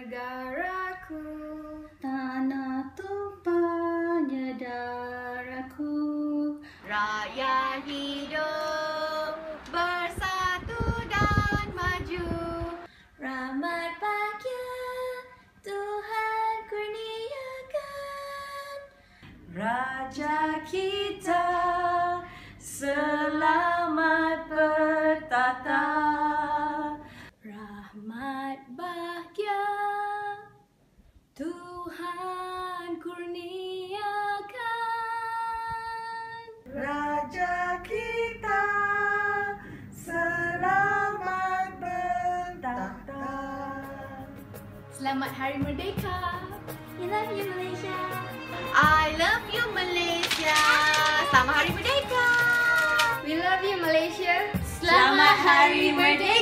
negaraku. Tanah tumpahnya darahku. Rakyat hidup bersatu dan maju. Rahmat bahagia Tuhan kurniakan Raja kita selamat bertata. Rahmat bahagia Tuhan kurniakan Raja kita selamat bertahta. Selamat Hari Merdeka. We love you Malaysia. I love you Malaysia. Selamat Hari Merdeka. We love you Malaysia. Selamat Hari Merdeka